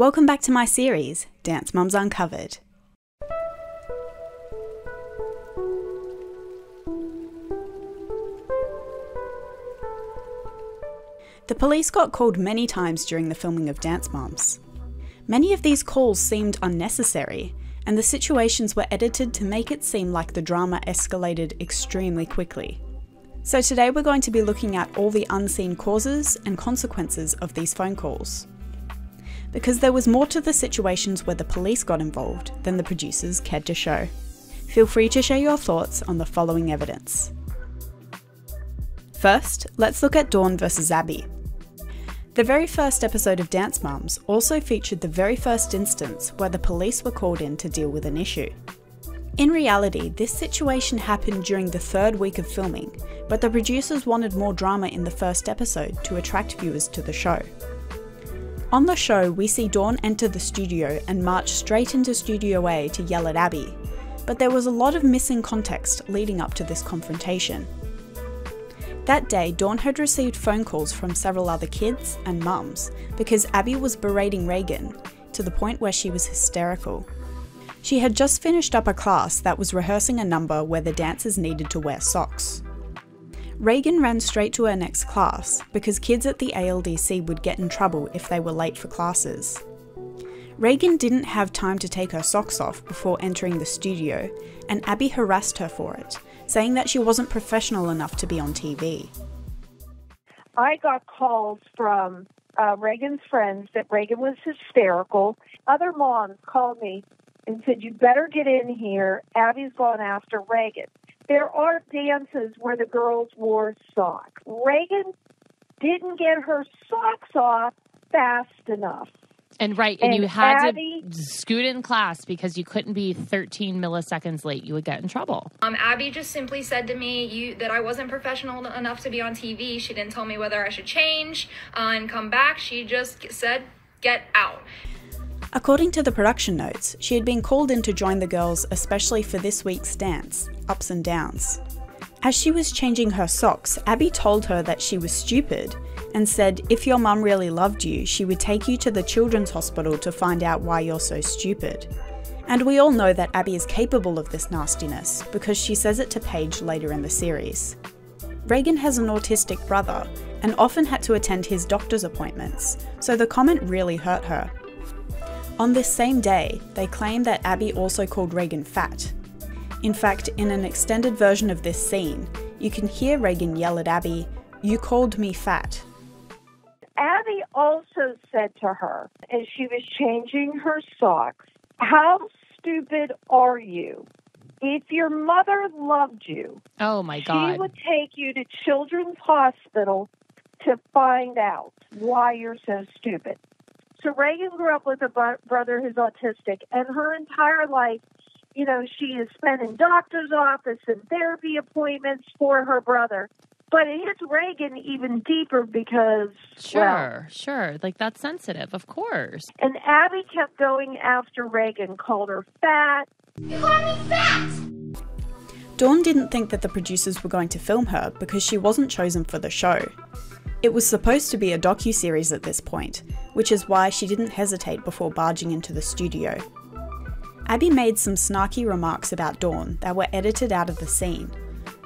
Welcome back to my series, Dance Moms Uncovered. The police got called many times during the filming of Dance Moms. Many of these calls seemed unnecessary, and the situations were edited to make it seem like the drama escalated extremely quickly. So today we're going to be looking at all the unseen causes and consequences of these phone calls. Because there was more to the situations where the police got involved than the producers cared to show. Feel free to share your thoughts on the following evidence. First, let's look at Dawn versus Abby. The very first episode of Dance Moms also featured the very first instance where the police were called in to deal with an issue. In reality, this situation happened during the third week of filming, but the producers wanted more drama in the first episode to attract viewers to the show. On the show, we see Dawn enter the studio and march straight into Studio A to yell at Abby, but there was a lot of missing context leading up to this confrontation. That day, Dawn had received phone calls from several other kids and mums because Abby was berating Reagan to the point where she was hysterical. She had just finished up a class that was rehearsing a number where the dancers needed to wear socks. Reagan ran straight to her next class because kids at the ALDC would get in trouble if they were late for classes. Reagan didn't have time to take her socks off before entering the studio, and Abby harassed her for it, saying that she wasn't professional enough to be on TV. I got calls from uh, Reagan's friends that Reagan was hysterical. Other moms called me and said, You better get in here. Abby's gone after Reagan. There are dances where the girls wore socks. Reagan didn't get her socks off fast enough. And right, and, And you had Abby- to scoot in class because you couldn't be 13 milliseconds late. You would get in trouble. Um, Abby just simply said to me you, that I wasn't professional enough to be on TV. She didn't tell me whether I should change uh, and come back. She just said, get out. According to the production notes, she had been called in to join the girls especially for this week's dance, Ups and Downs. As she was changing her socks, Abby told her that she was stupid and said if your mum really loved you, she would take you to the children's hospital to find out why you're so stupid. And we all know that Abby is capable of this nastiness because she says it to Paige later in the series. Reagan has an autistic brother and often had to attend his doctor's appointments, so the comment really hurt her. On this same day, they claim that Abby also called Reagan fat. In fact, in an extended version of this scene, you can hear Reagan yell at Abby, You called me fat. Abby also said to her as she was changing her socks, How stupid are you? If your mother loved you, Oh my God, she would take you to Children's Hospital to find out why you're so stupid. So Reagan grew up with a bro- brother who's autistic, and her entire life, you know, she has spent in doctor's office and therapy appointments for her brother. But it hits Reagan even deeper because, well, Sure, sure. Like that's sensitive, of course. and Abby kept going after Reagan, called her fat. You call me fat, Dawn didn't think that the producers were going to film her because she wasn't chosen for the show. It was supposed to be a docu-series at this point, which is why she didn't hesitate before barging into the studio. Abby made some snarky remarks about Dawn that were edited out of the scene,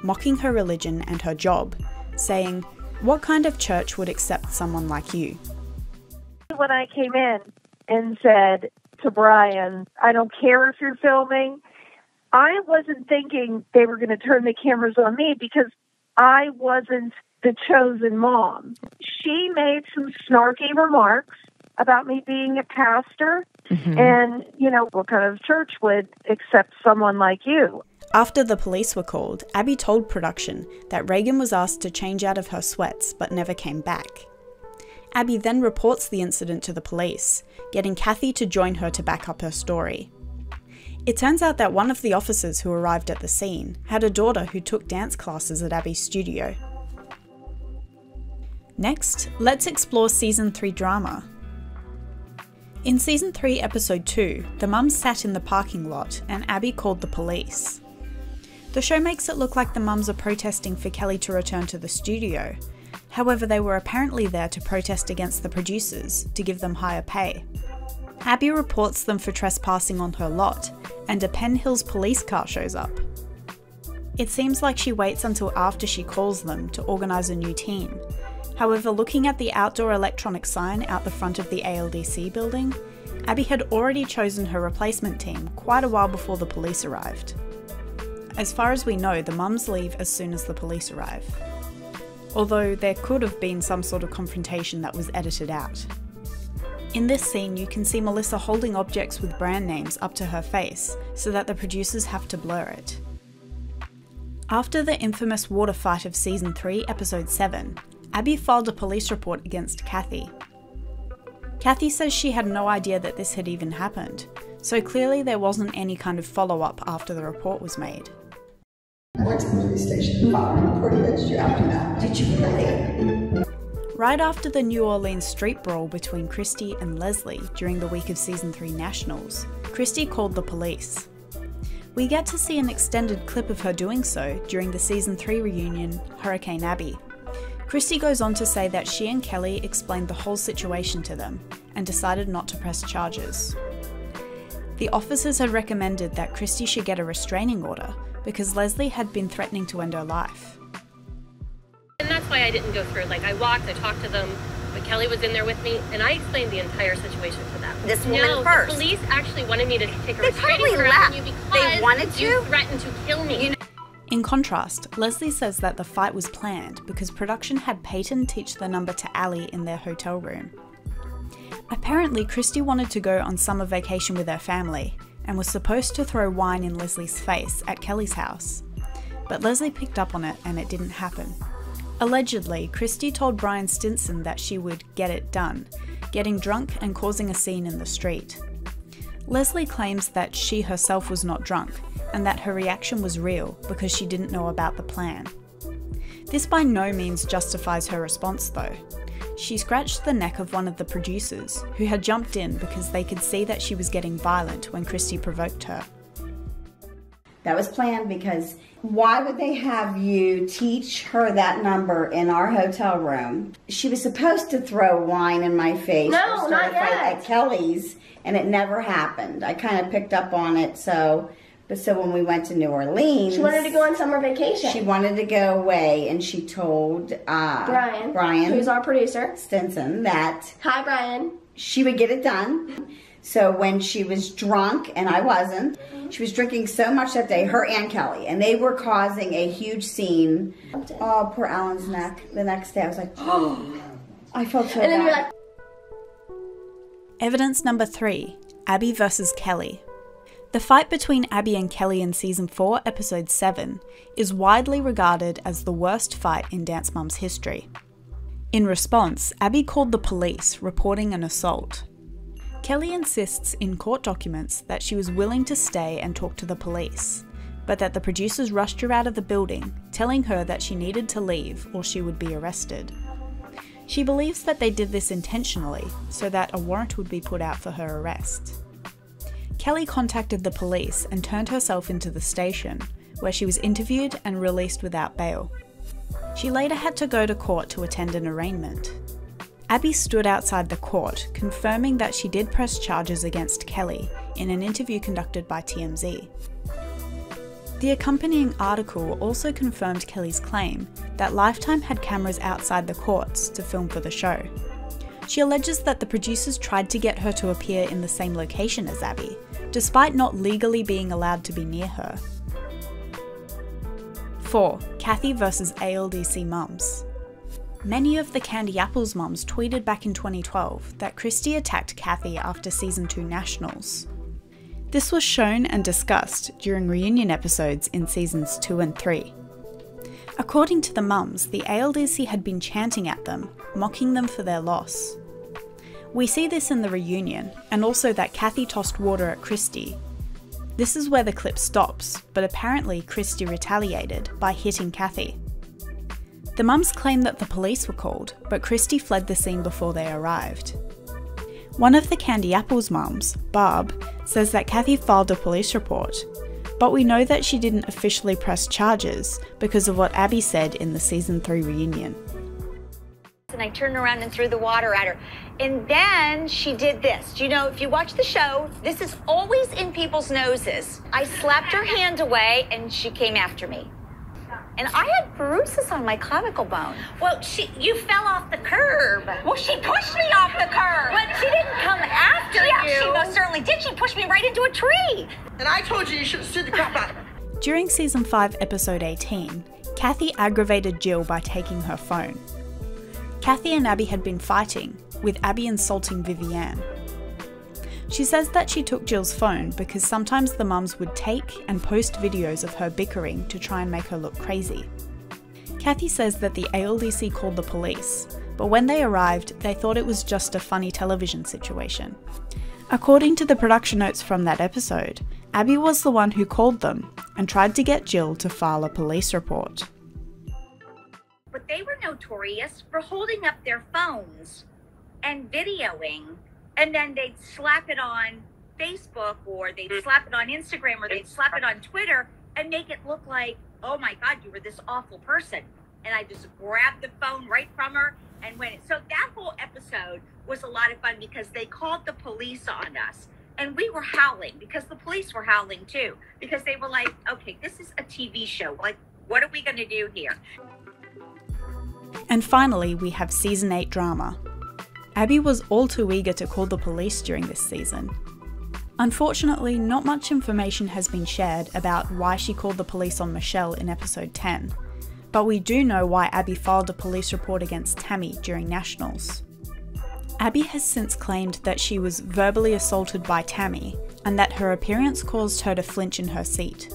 mocking her religion and her job, saying, What kind of church would accept someone like you? when I came in and said to Brian, I don't care if you're filming, I wasn't thinking they were going to turn the cameras on me because I wasn't the chosen mom. She made some snarky remarks about me being a pastor mm-hmm. and, you know, what kind of church would accept someone like you. After the police were called, Abby told production that Reagan was asked to change out of her sweats but never came back. Abby then reports the incident to the police, getting Cathy to join her to back up her story. It turns out that one of the officers who arrived at the scene had a daughter who took dance classes at Abby's studio. Next, let's explore season 3 drama. In season 3, episode 2, the mums sat in the parking lot and Abby called the police. The show makes it look like the mums are protesting for Kelly to return to the studio. However, they were apparently there to protest against the producers to give them higher pay. Abby reports them for trespassing on her lot, and a Penn Hills police car shows up. It seems like she waits until after she calls them to organise a new team. However, looking at the outdoor electronic sign out the front of the ALDC building, Abby had already chosen her replacement team quite a while before the police arrived. As far as we know, the mums leave as soon as the police arrive. Although there could have been some sort of confrontation that was edited out. In this scene, you can see Melissa holding objects with brand names up to her face so that the producers have to blur it. After the infamous water fight of season 3, episode 7, Abby filed a police report against Cathy. Cathy says she had no idea that this had even happened, so clearly there wasn't any kind of follow up after the report was made. I went to the police station, filed a against you after that. Did you really? Right after the New Orleans street brawl between Christi and Leslie during the week of season 3 nationals, Christi called the police. We get to see an extended clip of her doing so during the season 3 reunion, Hurricane Abby. Christi goes on to say that she and Kelly explained the whole situation to them and decided not to press charges. The officers had recommended that Christi should get a restraining order because Leslie had been threatening to end her life. And that's why I didn't go through. Like I walked, I talked to them, but Kelly was in there with me, and I explained the entire situation to them. This woman no, first. the police actually wanted me to take a They restraining order on you because They wanted you to? threatened to kill me. You know- In contrast, Leslie says that the fight was planned because production had Payton teach the number to Ali in their hotel room. Apparently, Christi wanted to go on summer vacation with her family and was supposed to throw wine in Leslie's face at Kelly's house. But Leslie picked up on it and it didn't happen. Allegedly, Christi told Brian Stinson that she would get it done, getting drunk and causing a scene in the street. Leslie claims that she herself was not drunk and that her reaction was real because she didn't know about the plan. This by no means justifies her response though. She scratched the neck of one of the producers, who had jumped in because they could see that she was getting violent when Christi provoked her. That was planned because why would they have you teach her that number in our hotel room? She was supposed to throw wine in my face No, start not a fight yet. at Kelly's, and it never happened. I kind of picked up on it, so but so when we went to New Orleans, She wanted to go on summer vacation. She wanted to go away, and she told uh, Brian, Brian who's our producer. Stinson that Hi, Brian. she would get it done. So when she was drunk, and I wasn't, she was drinking so much that day, her and Kelly, and they were causing a huge scene. Oh, poor Alan's neck. The next day, I was like, oh, I felt so And then bad. you're like, Evidence number three Abby versus Kelly. The fight between Abby and Kelly in season 4, episode 7, is widely regarded as the worst fight in Dance Mum's history. In response, Abby called the police, reporting an assault. Kelly insists in court documents that she was willing to stay and talk to the police, but that the producers rushed her out of the building, telling her that she needed to leave or she would be arrested. She believes that they did this intentionally so that a warrant would be put out for her arrest. Kelly contacted the police and turned herself into the station, where she was interviewed and released without bail. She later had to go to court to attend an arraignment. Abby stood outside the court, confirming that she did press charges against Kelly in an interview conducted by TMZ. The accompanying article also confirmed Kelly's claim that Lifetime had cameras outside the courts to film for the show. She alleges that the producers tried to get her to appear in the same location as Abby, despite not legally being allowed to be near her. 4. Cathy versus ALDC mums. Many of the Candy Apples mums tweeted back in 2012 that Christi attacked Cathy after season 2 nationals. This was shown and discussed during reunion episodes in seasons 2 and 3. According to the mums, the ALDC had been chanting at them, mocking them for their loss. We see this in the reunion, and also that Cathy tossed water at Christi. This is where the clip stops, but apparently Christi retaliated by hitting Cathy. The mums claim that the police were called, but Christi fled the scene before they arrived. One of the Candy Apples mums, Barb, says that Cathy filed a police report, but we know that she didn't officially press charges because of what Abby said in the season 3 reunion. And I turned around and threw the water at her. And then she did this. Do you know, if you watch the show, this is always in people's noses. I slapped her hand away and she came after me. And I had bruises on my clavicle bone. Well, she you fell off the curb. Well, she pushed me off the curb. But she didn't come after yeah, you. she most certainly did. She pushed me right into a tree. And I told you you should have stood the crap out of her. During season 5, episode 18, Cathy aggravated Jill by taking her phone. Cathy and Abby had been fighting, with Abby insulting Vivi-Anne. She says that she took Jill's phone because sometimes the mums would take and post videos of her bickering to try and make her look crazy. Cathy says that the ALDC called the police, but when they arrived, they thought it was just a funny television situation. According to the production notes from that episode, Abby was the one who called them and tried to get Jill to file a police report. But they were notorious for holding up their phones and videoing, and then they'd slap it on Facebook or they'd mm. slap it on Instagram or they'd slap it on Twitter and make it look like, oh my God, you were this awful person. And I just grabbed the phone right from her and went. So that whole episode was a lot of fun because they called the police on us and we were howling because the police were howling too because they were like okay this is a tv show like what are we going to do here And finally, we have season 8 drama. Abby was all too eager to call the police during this season. Unfortunately, not much information has been shared about why she called the police on Michelle in episode 10, but we do know why Abby filed a police report against Tammy during Nationals. Abby has since claimed that she was verbally assaulted by Tammy and that her appearance caused her to flinch in her seat.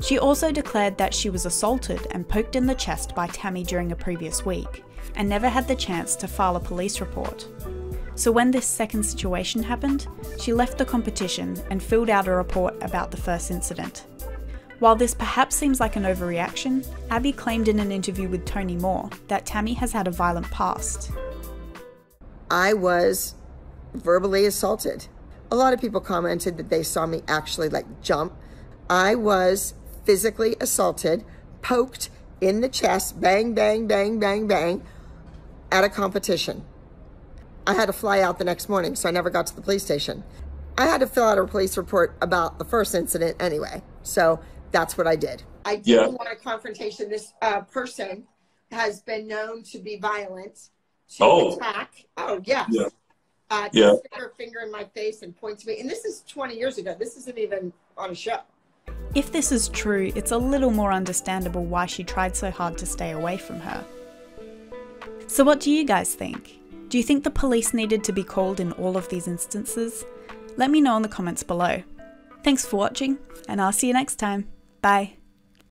She also declared that she was assaulted and poked in the chest by Tammy during a previous week and never had the chance to file a police report. So when this second situation happened, she left the competition and filled out a report about the first incident. While this perhaps seems like an overreaction, Abby claimed in an interview with Tony Moore that Tammy has had a violent past. I was verbally assaulted. A lot of people commented that they saw me actually like jump. I was physically assaulted, poked in the chest, bang, bang, bang, bang, bang, at a competition. I had to fly out the next morning, so I never got to the police station. I had to fill out a police report about the first incident anyway, so that's what I did. I didn't Yeah. want a confrontation. This uh, person has been known to be violent, to Oh. attack. Oh, yes. Yeah. Uh, Yeah. stick her finger in my face and point to me. And this is 20 years ago. This isn't even on a show. If this is true, it's a little more understandable why she tried so hard to stay away from her. So, what do you guys think? Do you think the police needed to be called in all of these instances? Let me know in the comments below. Thanks for watching, and I'll see you next time. Bye.